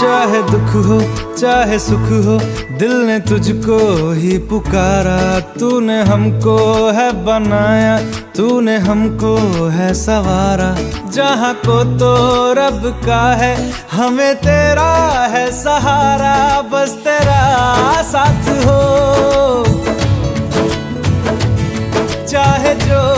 चाहे दुख हो, चाहे सुख हो, दिल ने तुझको ही पुकारा। तूने हमको है बनाया, तूने हमको है सवारा। जहाँ को तो रब का है, हमें तेरा है सहारा। बस तेरा साथ हो। चाहे जो